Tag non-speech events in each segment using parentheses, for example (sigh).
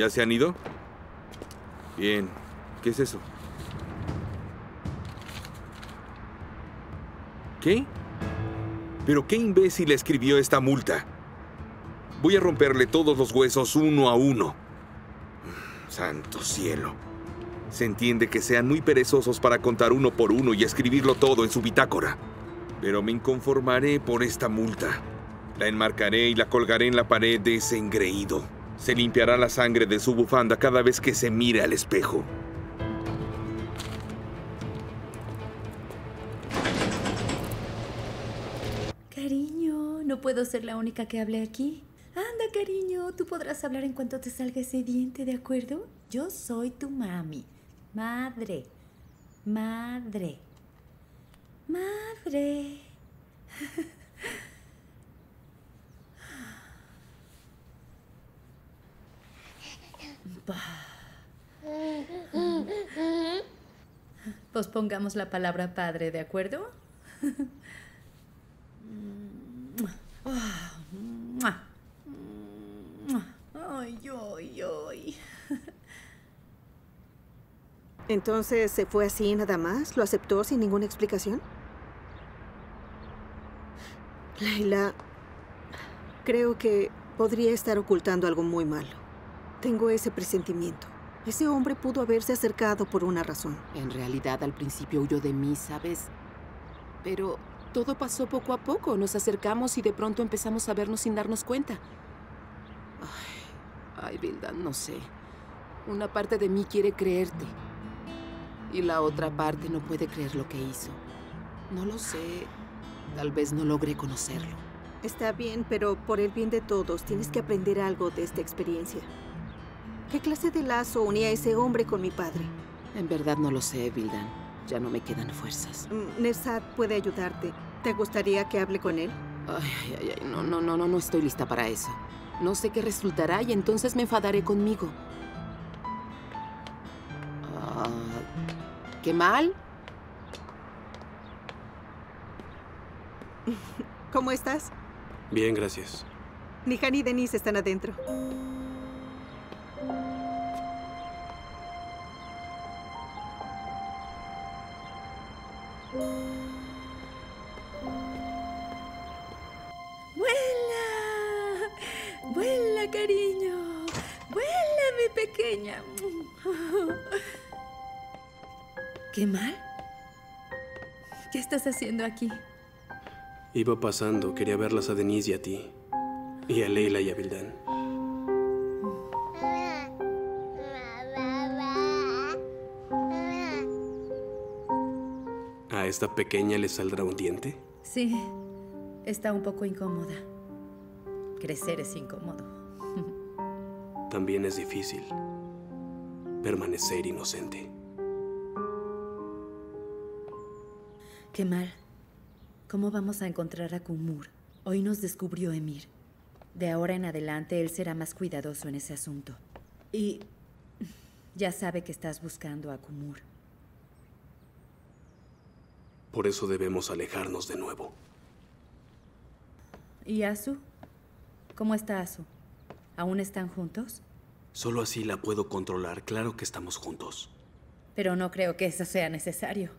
¿Ya se han ido? Bien. ¿Qué es eso? ¿Qué? ¿Pero qué imbécil escribió esta multa? Voy a romperle todos los huesos uno a uno. Santo cielo. Se entiende que sean muy perezosos para contar uno por uno y escribirlo todo en su bitácora. Pero me inconformaré por esta multa. La enmarcaré y la colgaré en la pared de ese engreído. Se limpiará la sangre de su bufanda cada vez que se mire al espejo. Cariño, no puedo ser la única que hable aquí. Anda, cariño, tú podrás hablar en cuanto te salga ese diente, ¿de acuerdo? Yo soy tu mami. Madre. Madre. Madre. (laughs) Pospongamos la palabra padre, ¿de acuerdo? Entonces, ¿se fue así nada más? ¿Lo aceptó sin ninguna explicación? Leila, creo que podría estar ocultando algo muy malo. Tengo ese presentimiento. Ese hombre pudo haberse acercado por una razón. En realidad, al principio huyó de mí, ¿sabes? Pero todo pasó poco a poco. Nos acercamos y de pronto empezamos a vernos sin darnos cuenta. Ay, ay, no sé. Una parte de mí quiere creerte. Y la otra parte no puede creer lo que hizo. No lo sé. Tal vez no logré conocerlo. Está bien, pero por el bien de todos, tienes que aprender algo de esta experiencia. ¿Qué clase de lazo unía a ese hombre con mi padre? En verdad no lo sé, Vildan. Ya no me quedan fuerzas. Mm, Nesat puede ayudarte. ¿Te gustaría que hable con él? Ay, ay, ay, no, no, no, no, no estoy lista para eso. No sé qué resultará y entonces me enfadaré conmigo. Ah, ¿Qué mal? (laughs) ¿Cómo estás? Bien, gracias. Nihan y Denise están adentro. Estás haciendo aquí? Iba pasando, quería verlas a Denise y a ti. Y a Leila y a Vildan. ¿A esta pequeña le saldrá un diente? Sí, está un poco incómoda. Crecer es incómodo. (laughs) También es difícil permanecer inocente. Qué mal. ¿Cómo vamos a encontrar a Kumur? Hoy nos descubrió Emir. De ahora en adelante él será más cuidadoso en ese asunto. Y ya sabe que estás buscando a Kumur. Por eso debemos alejarnos de nuevo. ¿Y Asu? ¿Cómo está Asu? ¿Aún están juntos? Solo así la puedo controlar. Claro que estamos juntos. Pero no creo que eso sea necesario.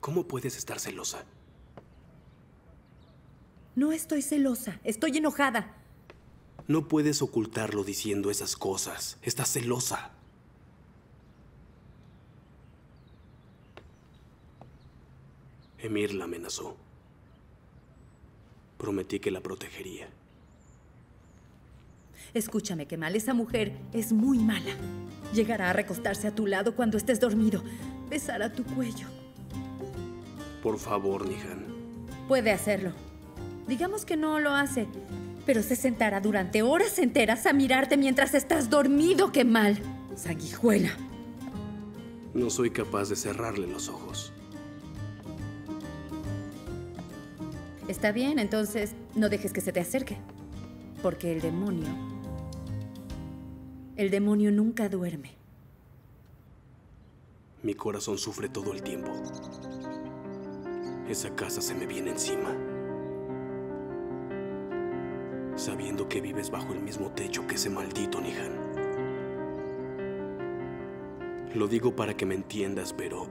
¿Cómo puedes estar celosa? No estoy celosa, estoy enojada. No puedes ocultarlo diciendo esas cosas. Estás celosa. Emir la amenazó. Prometí que la protegería. Escúchame, Kemal, esa mujer es muy mala. Llegará a recostarse a tu lado cuando estés dormido. Besará tu cuello. Por favor, Nihan. Puede hacerlo. Digamos que no lo hace, pero se sentará durante horas enteras a mirarte mientras estás dormido, Kemal. Sanguijuela. No soy capaz de cerrarle los ojos. Está bien, entonces no dejes que se te acerque. Porque el demonio... El demonio nunca duerme. Mi corazón sufre todo el tiempo. Esa casa se me viene encima. sabiendo que vives bajo el mismo techo que ese maldito Nihan. Lo digo para que me entiendas, pero...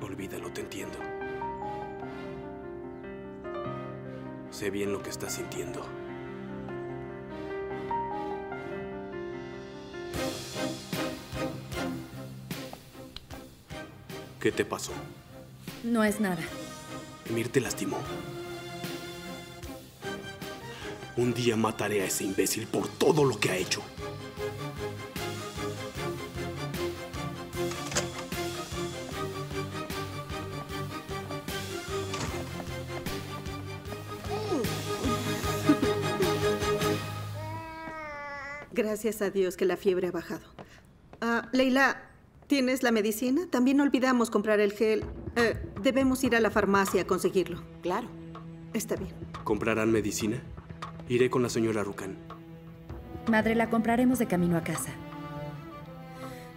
Olvídalo, te entiendo. Sé bien lo que estás sintiendo. ¿Qué te pasó? No es nada. Emir te lastimó. Un día mataré a ese imbécil por todo lo que ha hecho. Gracias a Dios que la fiebre ha bajado. Ah, Leila, ¿tienes la medicina? También olvidamos comprar el gel. Eh, debemos ir a la farmacia a conseguirlo. Claro. Está bien. ¿Comprarán medicina? Iré con la señora Rukan. Madre, la compraremos de camino a casa.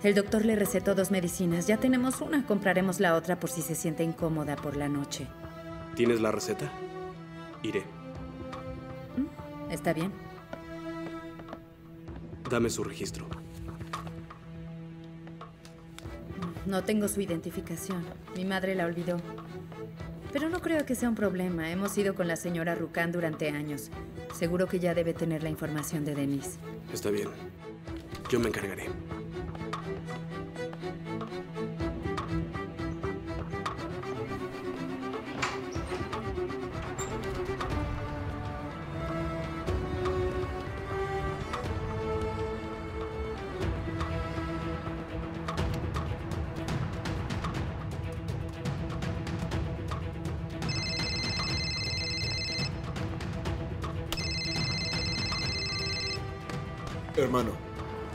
El doctor le recetó dos medicinas. Ya tenemos una, compraremos la otra por si se siente incómoda por la noche. ¿Tienes la receta? Iré. ¿Está bien? Dame su registro. No tengo su identificación. Mi madre la olvidó. Pero no creo que sea un problema. Hemos ido con la señora Rukan durante años. Seguro que ya debe tener la información de Denise. Está bien. Yo me encargaré. Hermano,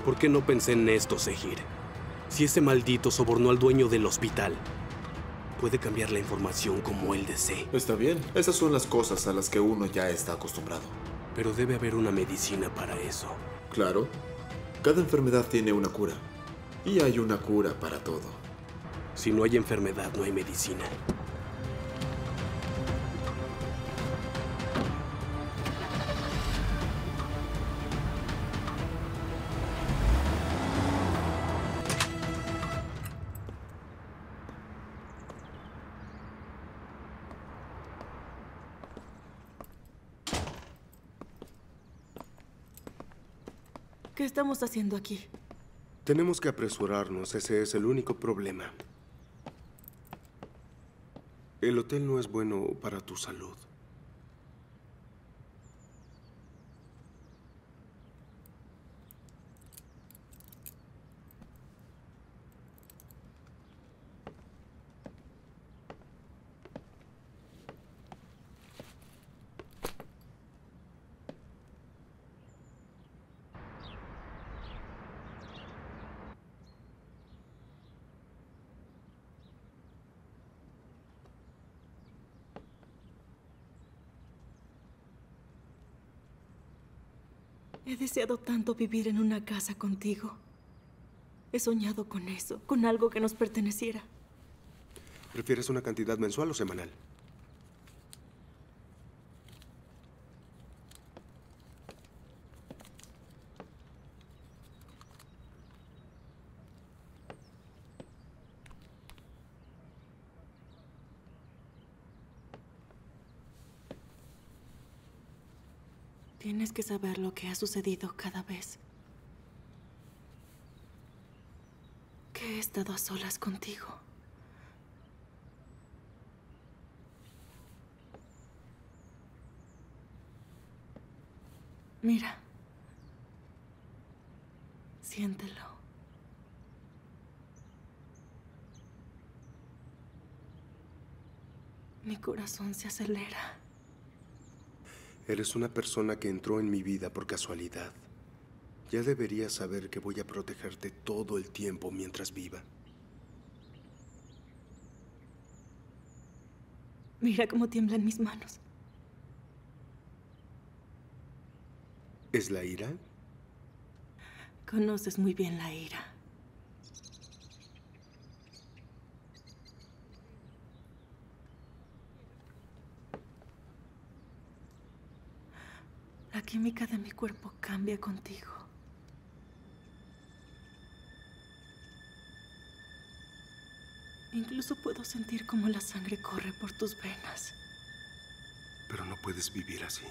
¿Por qué no pensé en esto, Sehir? Si ese maldito sobornó al dueño del hospital, puede cambiar la información como él desee. está bien. Esas son las cosas a las que uno ya está acostumbrado. Pero debe haber una medicina para eso. Claro. Cada enfermedad tiene una cura. Y hay una cura para todo. Si no hay enfermedad, no hay medicina. Estamos haciendo aquí? Tenemos que apresurarnos, ese es el único problema. El hotel no es bueno para tu salud. He deseado tanto vivir en una casa contigo. He soñado con eso, con algo que nos perteneciera. ¿Prefieres una cantidad mensual o semanal? Tienes que saber lo que ha sucedido cada vez que he estado a solas contigo. Mira. Siéntelo. Mi corazón se acelera. Eres una persona que entró en mi vida por casualidad. Ya deberías saber que voy a protegerte todo el tiempo mientras viva. Mira cómo tiemblan mis manos. ¿Es la ira? Conoces muy bien la ira. La química de mi cuerpo cambia contigo. Incluso puedo sentir cómo la sangre corre por tus venas. Pero no puedes vivir así.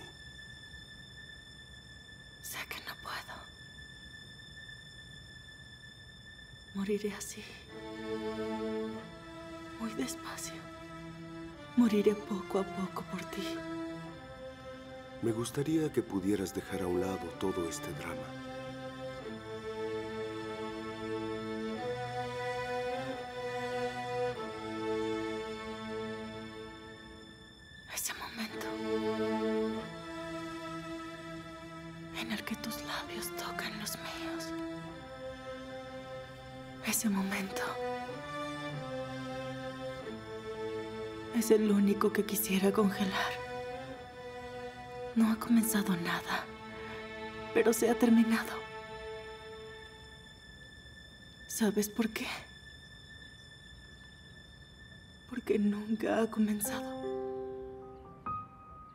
Sé que no puedo. Moriré así. Muy despacio. Moriré poco a poco por ti. Me gustaría que pudieras dejar a un lado todo este drama. Ese momento en el que tus labios tocan los míos. Ese momento es el único que quisiera congelar. No ha comenzado nada, pero se ha terminado. ¿Sabes por qué? Porque nunca ha comenzado.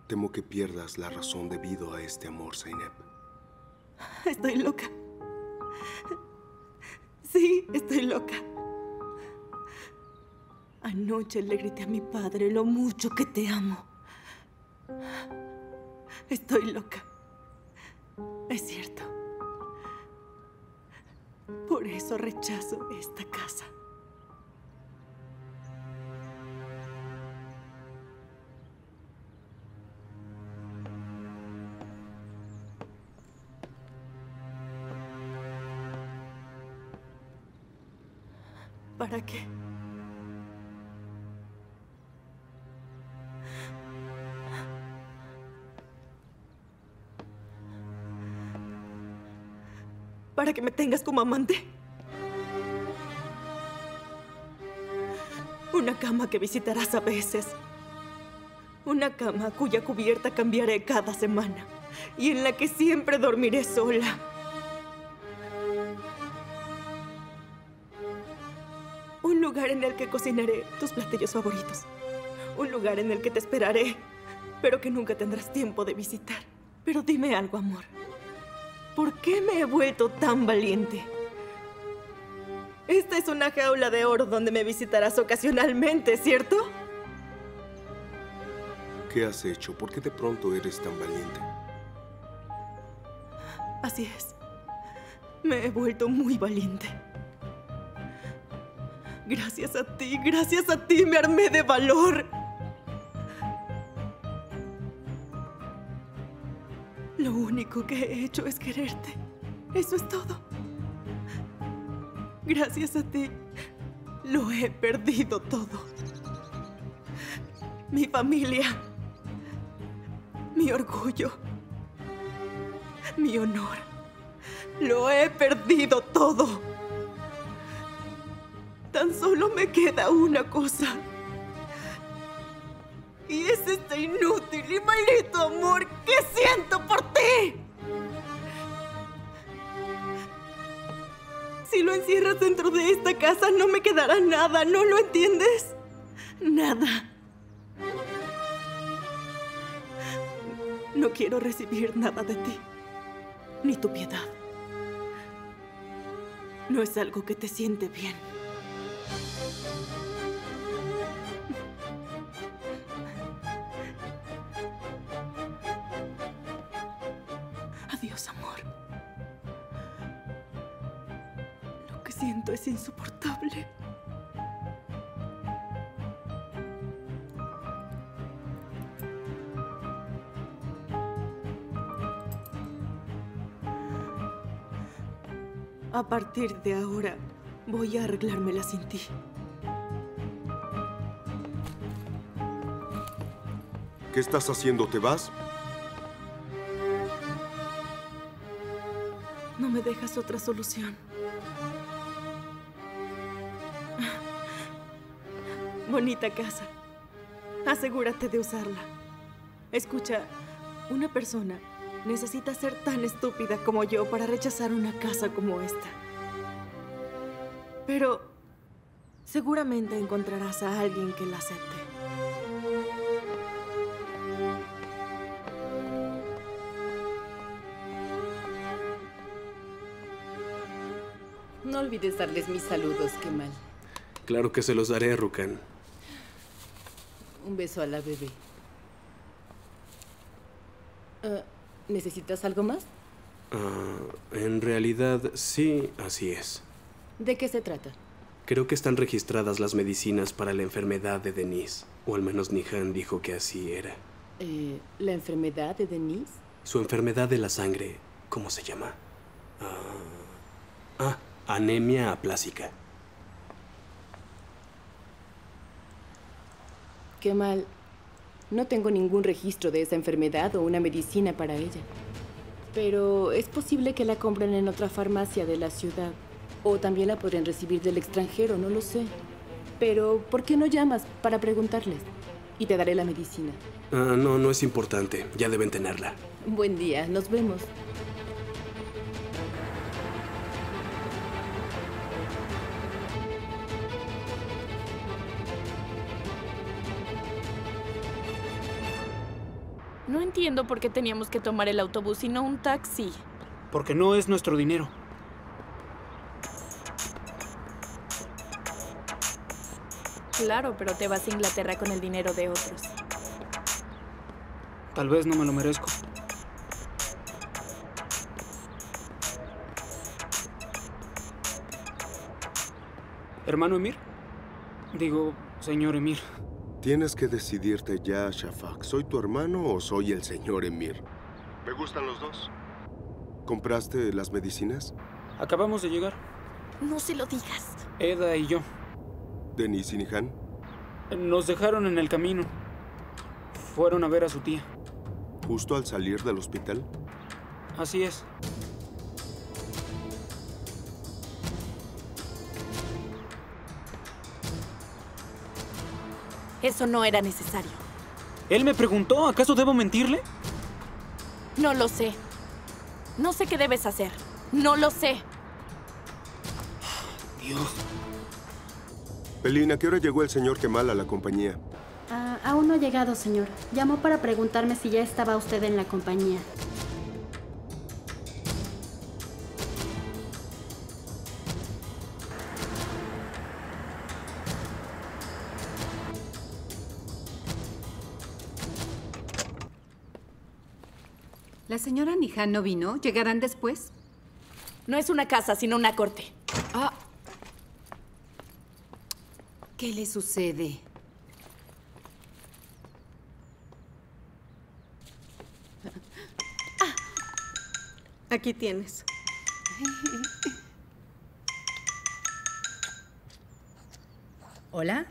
Temo que pierdas la razón debido a este amor, Zainab. Estoy loca. Sí, estoy loca. Anoche le grité a mi padre lo mucho que te amo. Estoy loca. Es cierto. Por eso rechazo esta casa. ¿Para que me tengas como amante? Una cama que visitarás a veces. Una cama cuya cubierta cambiaré cada semana. Y en la que siempre dormiré sola. Un lugar en el que cocinaré tus platillos favoritos. Un lugar en el que te esperaré, pero que nunca tendrás tiempo de visitar. Pero dime algo, amor. ¿Por qué me he vuelto tan valiente? Esta es una jaula de oro donde me visitarás ocasionalmente, ¿cierto? ¿Qué has hecho? ¿Por qué de pronto eres tan valiente? Así es. Me he vuelto muy valiente. Gracias a ti, gracias a ti me armé de valor. Único que he hecho es quererte. Eso es todo. Gracias a ti, lo he perdido todo. Mi familia, mi orgullo, mi honor. Lo he perdido todo. Tan solo me queda una cosa. Y es este inútil y maldito amor que siento por ti. Si lo encierras dentro de esta casa, no me quedará nada, ¿no lo entiendes? Nada. No quiero recibir nada de ti, ni tu piedad. No es algo que te siente bien. Adiós, amor. Es insoportable. A partir de ahora, voy a arreglármela sin ti. ¿Qué estás haciendo? ¿Te vas? No me dejas otra solución. Bonita casa. Asegúrate de usarla. Escucha, una persona necesita ser tan estúpida como yo para rechazar una casa como esta. Pero seguramente encontrarás a alguien que la acepte. No olvides darles mis saludos, Kemal. Claro que se los daré, Rukan. Un beso a la bebé. Ah, ¿Necesitas algo más? Ah, en realidad, sí, así es. ¿De qué se trata? Creo que están registradas las medicinas para la enfermedad de Denise. O al menos Nihan dijo que así era. Eh, ¿La enfermedad de Denise? Su enfermedad de la sangre, ¿cómo se llama? Ah, ah, anemia aplásica. Qué mal. No tengo ningún registro de esa enfermedad o una medicina para ella. Pero es posible que la compren en otra farmacia de la ciudad. O también la podrían recibir del extranjero, no lo sé. Pero, ¿por qué no llamas para preguntarles? Y te daré la medicina. Ah, no, no es importante. Ya deben tenerla. Buen día, nos vemos. Entiendo por qué teníamos que tomar el autobús y no un taxi. Porque no es nuestro dinero. Claro, pero te vas a Inglaterra con el dinero de otros. Tal vez no me lo merezco. Hermano Emir. Digo, señor Emir. Tienes que decidirte ya, Shafak. ¿Soy tu hermano o soy el señor Emir? Me gustan los dos. ¿Compraste las medicinas? Acabamos de llegar. No se lo digas. Eda y yo. ¿Denis y Nihan? Nos dejaron en el camino. Fueron a ver a su tía. ¿Justo al salir del hospital? Así es. Eso no era necesario. Él me preguntó, ¿acaso debo mentirle? No lo sé. No sé qué debes hacer. No lo sé. Dios. Pelina, ¿a qué hora llegó el señor Kemal a la compañía? Ah, aún no ha llegado, señor. Llamó para preguntarme si ya estaba usted en la compañía. Señora Nihan no vino? ¿Llegarán después? No es una casa, sino una corte. Ah. ¿Qué le sucede? Aquí tienes. ¿Hola?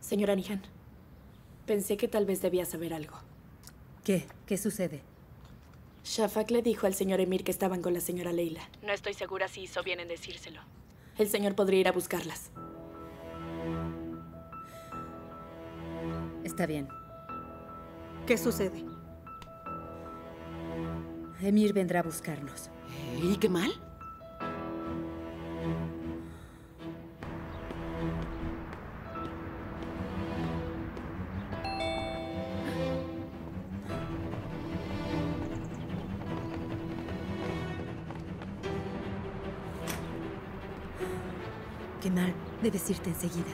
Señora Nihan, pensé que tal vez debía saber algo. ¿Qué? ¿Qué sucede? Shafak le dijo al señor Emir que estaban con la señora Leila. No estoy segura si hizo bien en decírselo. El señor podría ir a buscarlas. Está bien. ¿Qué sucede? Emir vendrá a buscarnos. ¿Y qué mal? Mal. Debes irte enseguida.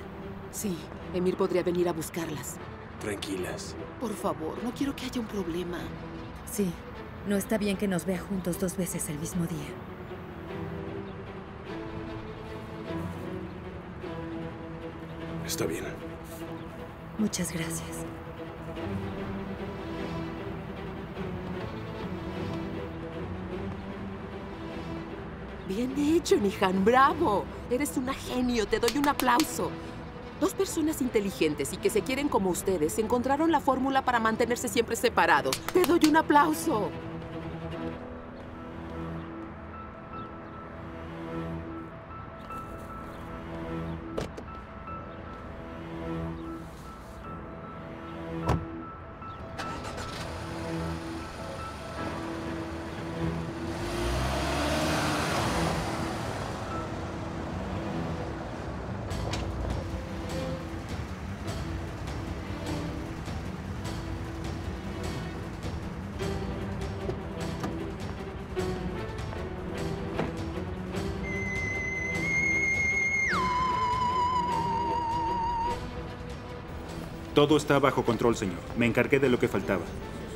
Sí, Emir podría venir a buscarlas. Tranquilas. Por favor, no quiero que haya un problema. Sí. No está bien que nos vea juntos dos veces el mismo día. Está bien. Muchas gracias. Bien hecho, Nihan, bravo. Eres una genio, te doy un aplauso. Dos personas inteligentes y que se quieren como ustedes encontraron la fórmula para mantenerse siempre separados. Te doy un aplauso. Todo está bajo control, señor. Me encargué de lo que faltaba.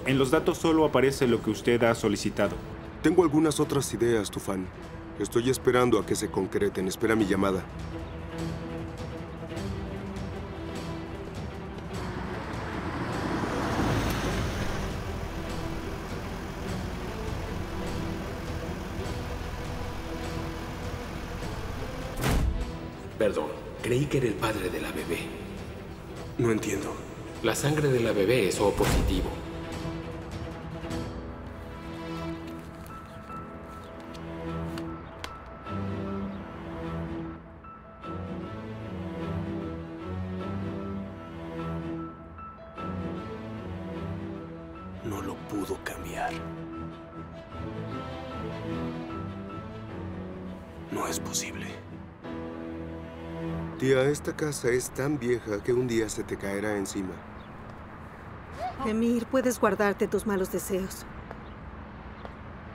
En los datos solo aparece lo que usted ha solicitado. Tengo algunas otras ideas, Tufán. Estoy esperando a que se concreten. Espera mi llamada. Perdón, creí que era el padre de la bebé. No entiendo. La sangre de la bebé es O positivo. No lo pudo cambiar. No es posible. Tía, esta casa es tan vieja que un día se te caerá encima. Emir, puedes guardarte tus malos deseos.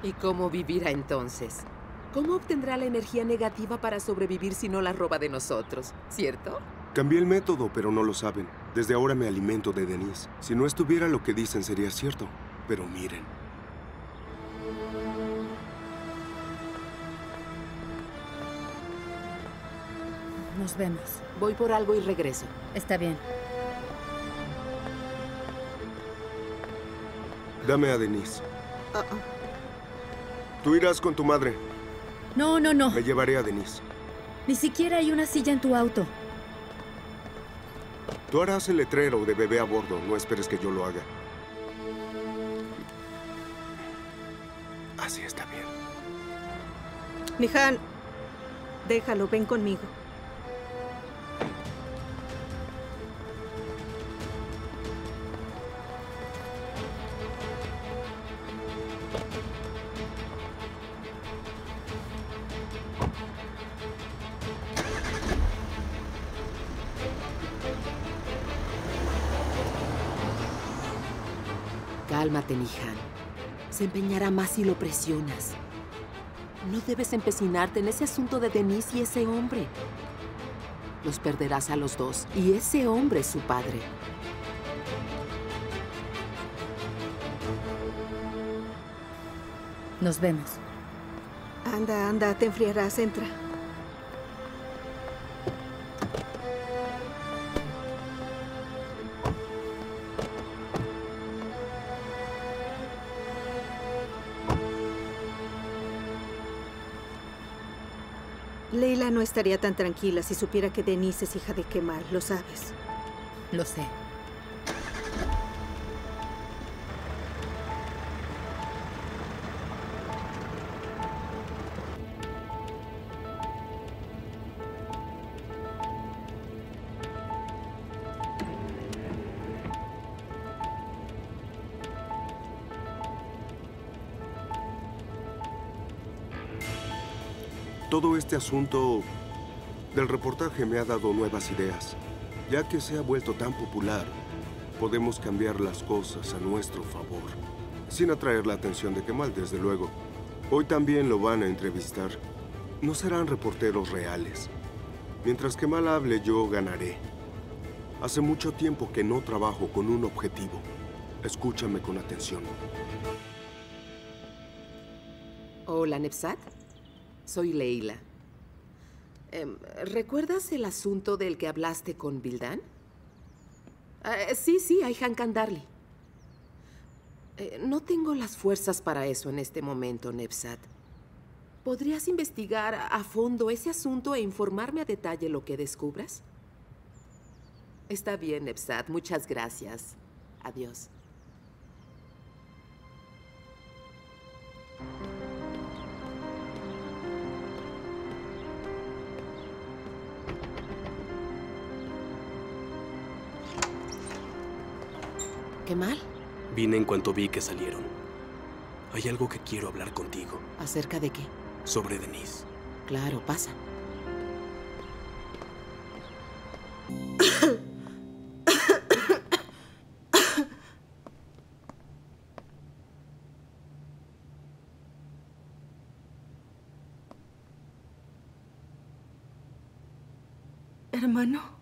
¿Y cómo vivirá entonces? ¿Cómo obtendrá la energía negativa para sobrevivir si no la roba de nosotros? ¿Cierto? Cambié el método, pero no lo saben. Desde ahora me alimento de Denise. Si no estuviera lo que dicen sería cierto. Pero miren. Nos vemos. Voy por algo y regreso. Está bien. Dame a Denise. Tú irás con tu madre. No, no, no. Me llevaré a Denise. Ni siquiera hay una silla en tu auto. Tú harás el letrero de bebé a bordo. No esperes que yo lo haga. Así está bien. Nihan, déjalo, ven conmigo. Cálmate, Nihan. Se empeñará más si lo presionas. No debes empecinarte en ese asunto de Denise y ese hombre. Los perderás a los dos, y ese hombre es su padre. Nos vemos. Anda, anda, te enfriarás, entra. Estaría tan tranquila si supiera que Denise es hija de Kemal, lo sabes. Lo sé. Todo este asunto del reportaje me ha dado nuevas ideas. Ya que se ha vuelto tan popular, podemos cambiar las cosas a nuestro favor. Sin atraer la atención de Kemal, desde luego. Hoy también lo van a entrevistar. No serán reporteros reales. Mientras Kemal hable, yo ganaré. Hace mucho tiempo que no trabajo con un objetivo. Escúchame con atención. Hola, Nepsat. Soy Leila. Em, ¿Recuerdas el asunto del que hablaste con Bildan? Eh, sí, sí, Ayhan Kandarli. Eh, no tengo las fuerzas para eso en este momento, Nepsat. ¿Podrías investigar a fondo ese asunto e informarme a detalle lo que descubras? Está bien, Nepsat. Muchas gracias. Adiós. ¿Qué mal? Vine en cuanto vi que salieron. Hay algo que quiero hablar contigo. ¿Acerca de qué? Sobre Denise. Claro, pasa. Hermano.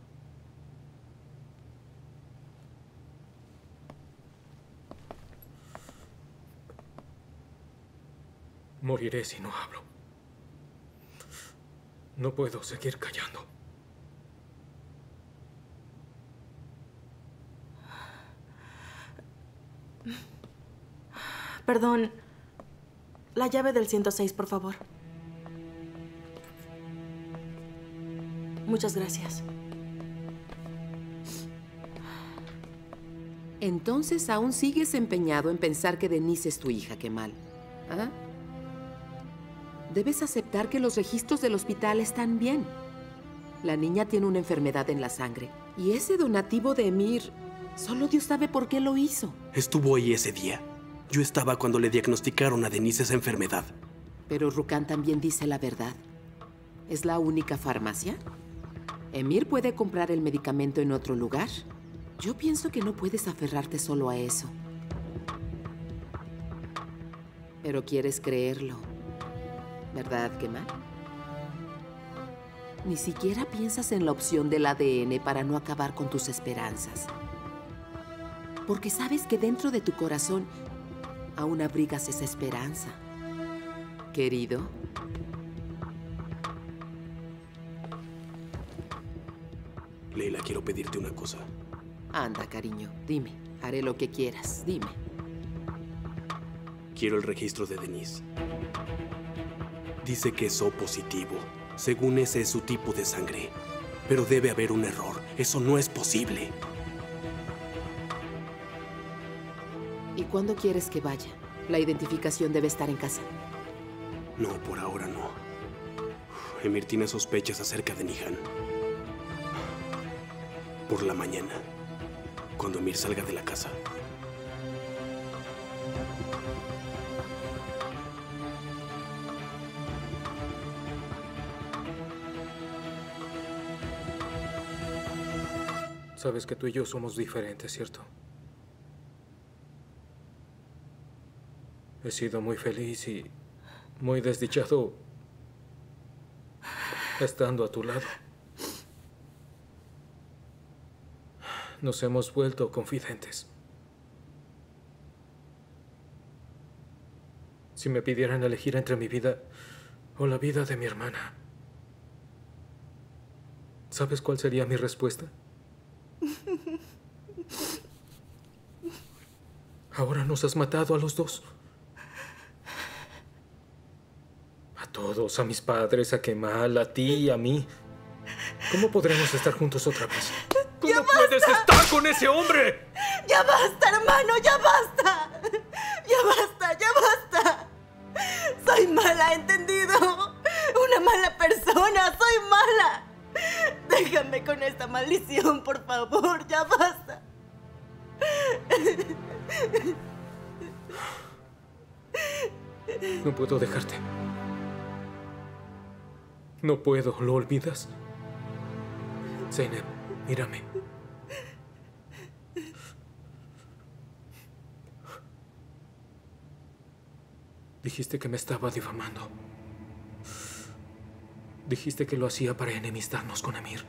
Moriré si no hablo. No puedo seguir callando. Perdón. La llave del 106, por favor. Muchas gracias. Entonces aún sigues empeñado en pensar que Denise es tu hija, qué mal. ¿Ah? Debes aceptar que los registros del hospital están bien. La niña tiene una enfermedad en la sangre. Y ese donativo de Emir, solo Dios sabe por qué lo hizo. Estuvo ahí ese día. Yo estaba cuando le diagnosticaron a Denise esa enfermedad. Pero Rukan también dice la verdad. ¿Es la única farmacia? ¿Emir puede comprar el medicamento en otro lugar? Yo pienso que no puedes aferrarte solo a eso. Pero quieres creerlo. ¿Verdad, Kemal? Ni siquiera piensas en la opción del ADN para no acabar con tus esperanzas. Porque sabes que dentro de tu corazón aún abrigas esa esperanza. Querido. Leila, quiero pedirte una cosa. Anda, cariño, dime. Haré lo que quieras. Dime. Quiero el registro de Denise. Dice que es O positivo. Según ese es su tipo de sangre. Pero debe haber un error. Eso no es posible. ¿Y cuándo quieres que vaya? La identificación debe estar en casa. No, por ahora no. Emir tiene sospechas acerca de Nihan. Por la mañana, cuando Emir salga de la casa. Sabes que tú y yo somos diferentes, ¿cierto? He sido muy feliz y muy desdichado estando a tu lado. Nos hemos vuelto confidentes. Si me pidieran elegir entre mi vida o la vida de mi hermana, ¿sabes cuál sería mi respuesta? Ahora nos has matado a los dos. A todos, a mis padres, a Kemal, a ti y a mí. ¿Cómo podremos estar juntos otra vez? ¿Cómo puedes estar con ese hombre? ¡Ya basta, hermano! ¡Ya basta! ¡Ya basta! ¡Ya basta! Soy mala, ¿entendido? Una mala persona, soy mala. Déjame con esta maldición, por favor, ya basta. No puedo dejarte. No puedo, ¿lo olvidas? Zeynep, mírame. Dijiste que me estaba difamando. Dijiste que lo hacía para enemistarnos con Amir.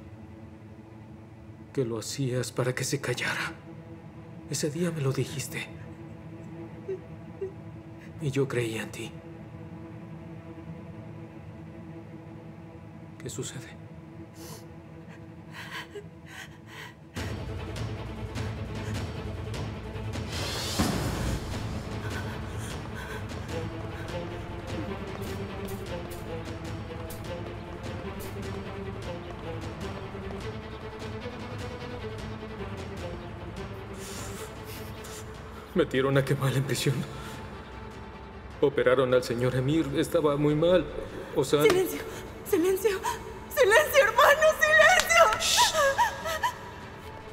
Que lo hacías para que se callara. Ese día me lo dijiste. Y yo creía en ti. ¿Qué sucede? Metieron a Kemal en prisión. Operaron al señor Emir. Estaba muy mal. O sea... Silencio, silencio, silencio, hermano, silencio.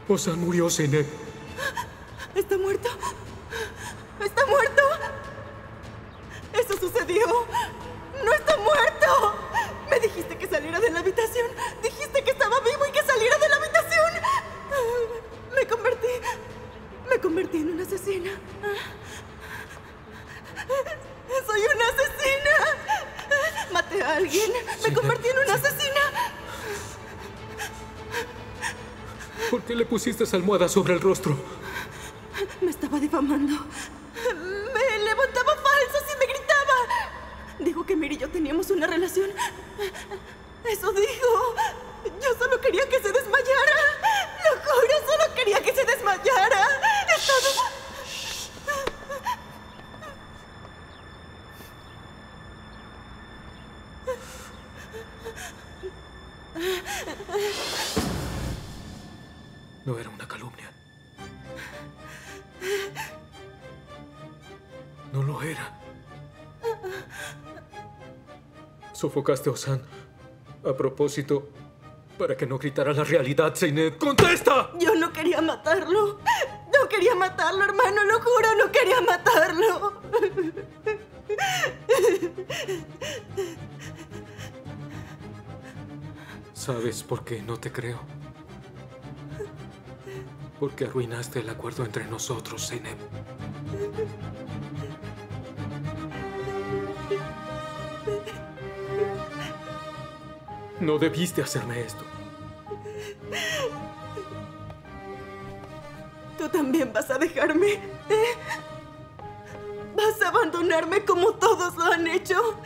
Osan murió, Zeynep. ¿Está muerto? ¿Está muerto? Eso sucedió. No está muerto. Me dijiste que saliera de la habitación. Convertí en una asesina. Soy una asesina. Maté a alguien. Me convertí en una asesina. ¿Por qué le pusiste esa almohada sobre el rostro? Me estaba difamando. Sofocaste a Osan a propósito para que no gritara la realidad, Zeynep. ¡Contesta! Yo no quería matarlo. No quería matarlo, hermano, lo juro, no quería matarlo. ¿Sabes por qué no te creo? Porque arruinaste el acuerdo entre nosotros, Zeynep. No debiste hacerme esto. Tú también vas a dejarme. ¿eh? Vas a abandonarme como todos lo han hecho.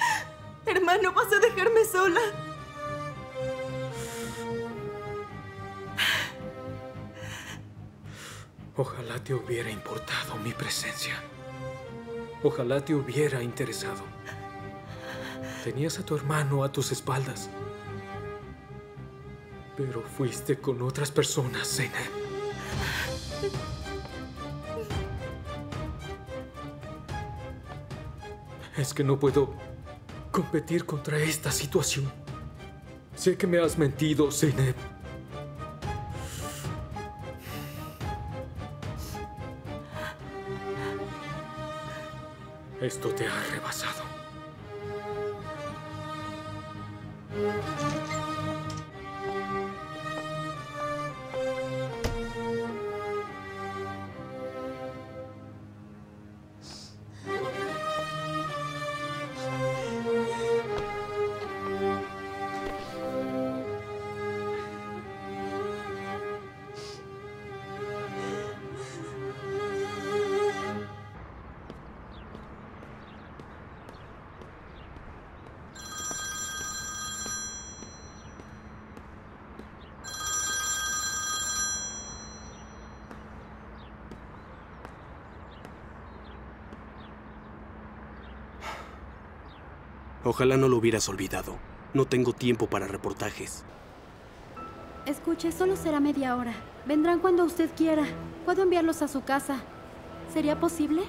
Hermano, vas a dejarme sola. Ojalá te hubiera importado mi presencia. Ojalá te hubiera interesado. Tenías a tu hermano a tus espaldas. Pero fuiste con otras personas, Zeynep. Es que no puedo competir contra esta situación. Sé que me has mentido, Zeynep. Esto te ha rebasado. Ojalá no lo hubieras olvidado. No tengo tiempo para reportajes. Escuche, solo será media hora. Vendrán cuando usted quiera. Puedo enviarlos a su casa. ¿Sería posible?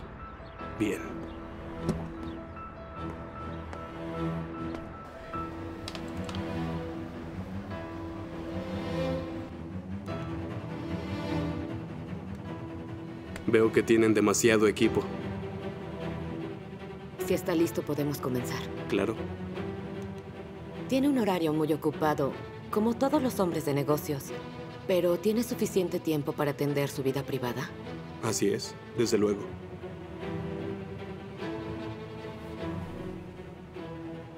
Bien. Veo que tienen demasiado equipo. Si está listo, podemos comenzar. Claro. Tiene un horario muy ocupado, como todos los hombres de negocios. Pero ¿tiene suficiente tiempo para atender su vida privada? Así es, desde luego.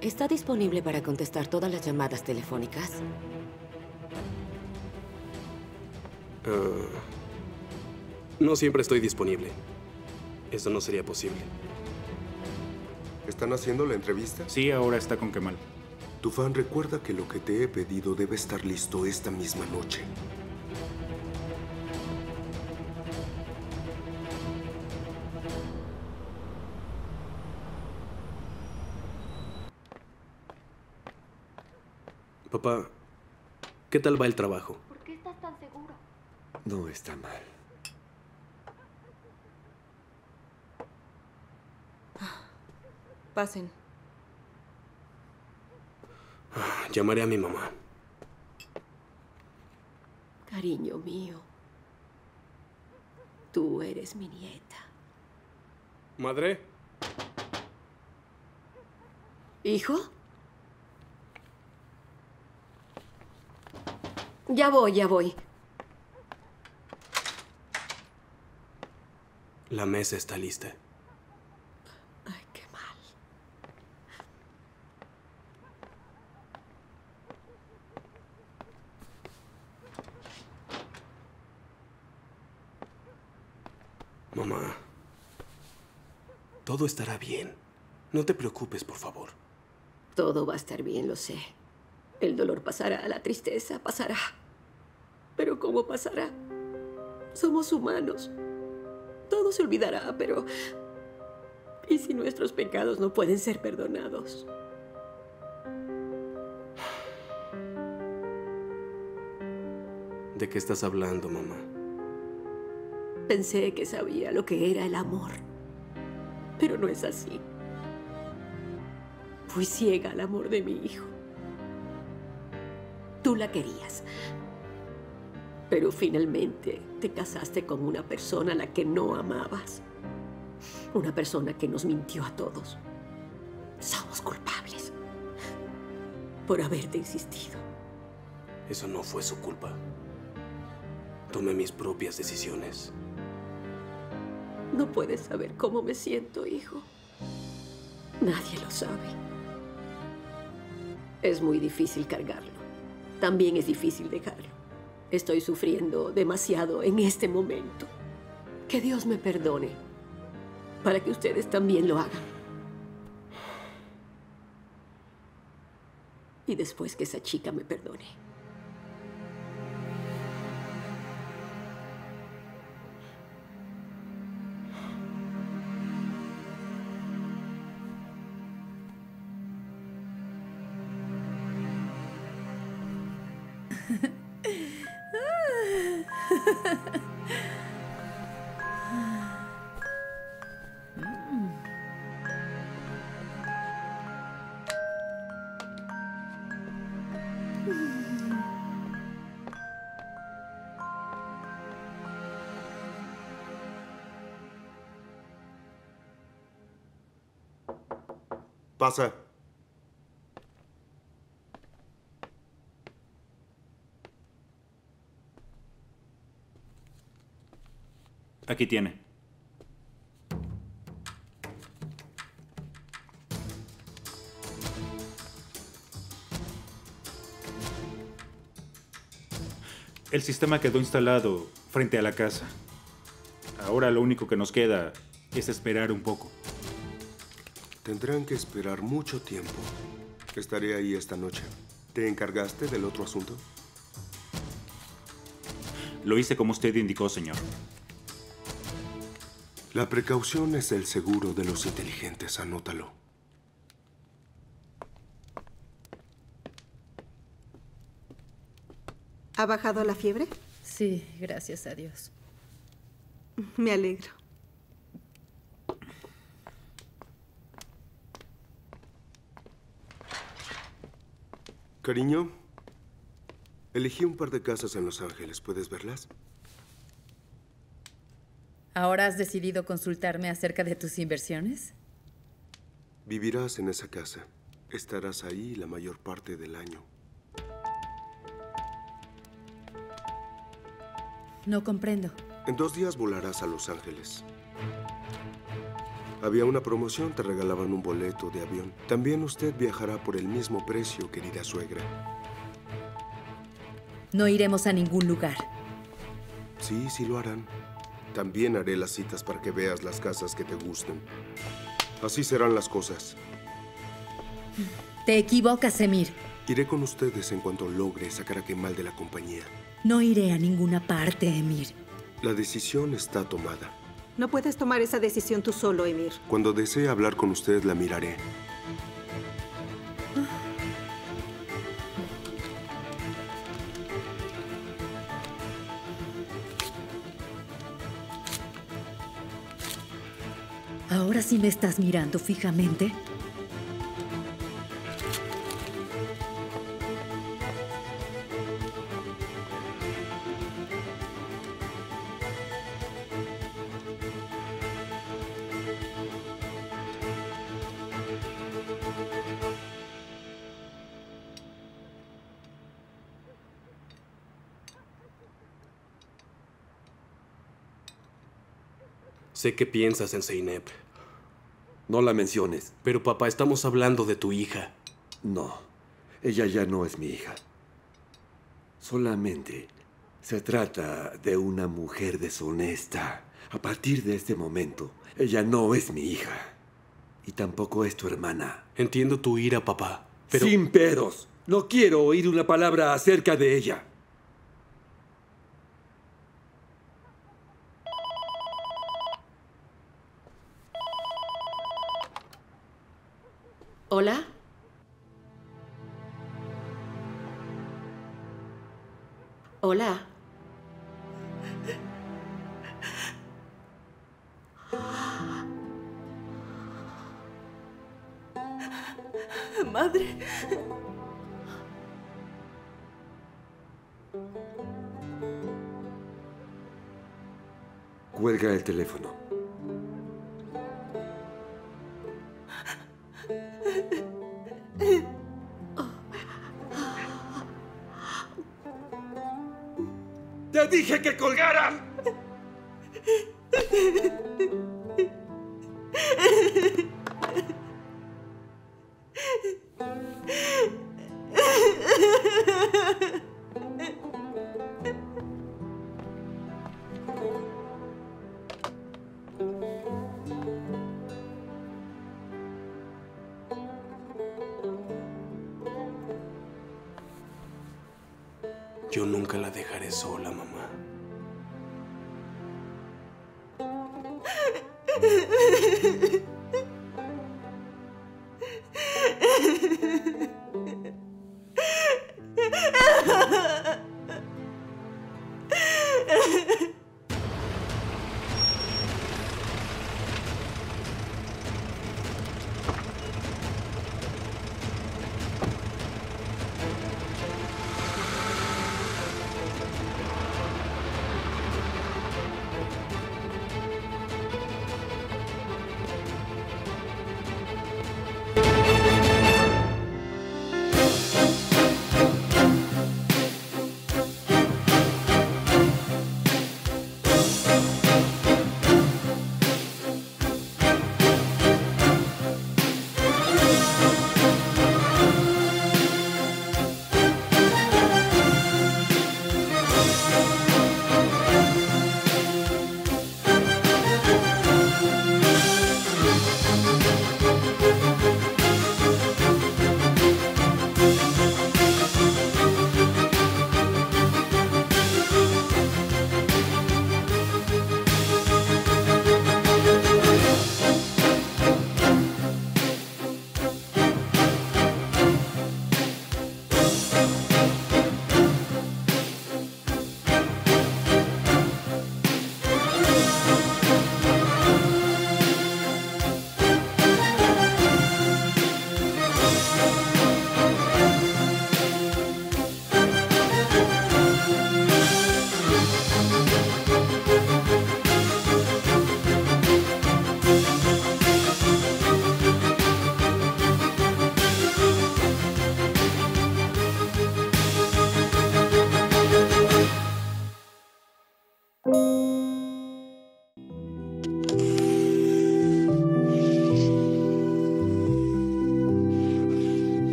¿Está disponible para contestar todas las llamadas telefónicas? Ah, no siempre estoy disponible. Eso no sería posible. ¿Están haciendo la entrevista? Sí, ahora está con Kemal. Tufan, recuerda que lo que te he pedido debe estar listo esta misma noche. Papá, ¿qué tal va el trabajo? ¿Por qué estás tan seguro? No está mal. Pasen. Llamaré a mi mamá. Cariño mío, tú eres mi nieta. Madre. ¿Hijo? Ya voy, ya voy. La mesa está lista. Ay, qué mal. Mamá. Todo estará bien. No te preocupes, por favor. Todo va a estar bien, lo sé. El dolor pasará, la tristeza pasará. Pero ¿cómo pasará? Somos humanos. Todo se olvidará, pero... ¿Y si nuestros pecados no pueden ser perdonados? ¿De qué estás hablando, mamá? Pensé que sabía lo que era el amor. Pero no es así. Fui ciega al amor de mi hijo. Tú la querías. Pero finalmente te casaste con una persona a la que no amabas. Una persona que nos mintió a todos. Somos culpables por haberte insistido. Eso no fue su culpa. Tomé mis propias decisiones. No puedes saber cómo me siento, hijo. Nadie lo sabe. Es muy difícil cargarlo. También es difícil dejarlo. Estoy sufriendo demasiado en este momento. Que Dios me perdone. Para que ustedes también lo hagan. Y después que esa chica me perdone. Pasa. Aquí tiene. El sistema quedó instalado frente a la casa. Ahora lo único que nos queda es esperar un poco. Tendrán que esperar mucho tiempo. Estaré ahí esta noche. ¿Te encargaste del otro asunto? Lo hice como usted indicó, señor. La precaución es el seguro de los inteligentes, anótalo. ¿Ha bajado la fiebre? Sí, gracias a Dios. Me alegro. Cariño, elegí un par de casas en Los Ángeles. ¿Puedes verlas? ¿Ahora has decidido consultarme acerca de tus inversiones? Vivirás en esa casa. Estarás ahí la mayor parte del año. No comprendo. En dos días volarás a Los Ángeles. Había una promoción, te regalaban un boleto de avión. También usted viajará por el mismo precio, querida suegra. No iremos a ningún lugar. Sí, sí lo harán. También haré las citas para que veas las casas que te gusten. Así serán las cosas. Te equivocas, Emir. Iré con ustedes en cuanto logre sacar a Kemal de la compañía. No iré a ninguna parte, Emir. La decisión está tomada. No puedes tomar esa decisión tú solo, Emir. Cuando desee hablar con usted, la miraré. ¿Ahora sí me estás mirando fijamente? Sé que piensas en Zeynep. No la menciones. Pero papá, estamos hablando de tu hija. No, ella ya no es mi hija. Solamente se trata de una mujer deshonesta. A partir de este momento, ella no es mi hija. Y tampoco es tu hermana. Entiendo tu ira, papá. Sin peros. No quiero oír una palabra acerca de ella. Teléfono. ¡Te dije que colgaras!